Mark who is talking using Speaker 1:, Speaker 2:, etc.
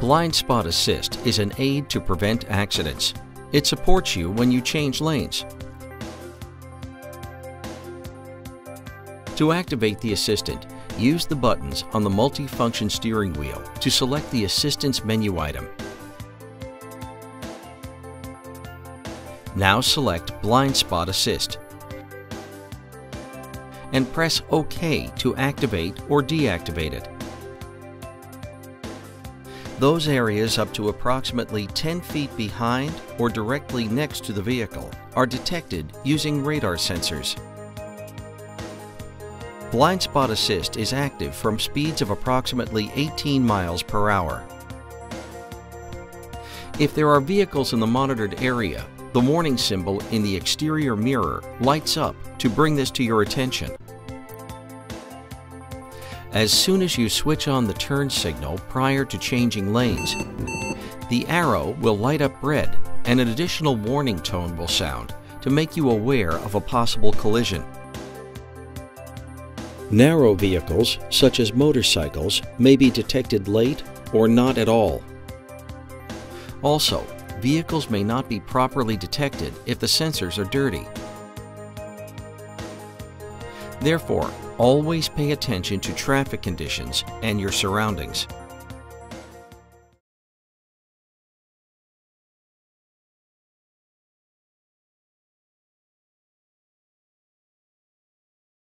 Speaker 1: Blind Spot Assist is an aid to prevent accidents. It supports you when you change lanes. To activate the assistant, use the buttons on the multi-function steering wheel to select the assistance menu item. Now select Blind Spot Assist and press OK to activate or deactivate it. Those areas up to approximately 10 feet behind or directly next to the vehicle are detected using radar sensors. Blind Spot Assist is active from speeds of approximately 18 miles per hour. If there are vehicles in the monitored area, the warning symbol in the exterior mirror lights up to bring this to your attention. As soon as you switch on the turn signal prior to changing lanes, the arrow will light up red and an additional warning tone will sound to make you aware of a possible collision. Narrow vehicles, such as motorcycles, may be detected late or not at all. Also, vehicles may not be properly detected if the sensors are dirty. Therefore, always pay attention to traffic conditions and your surroundings.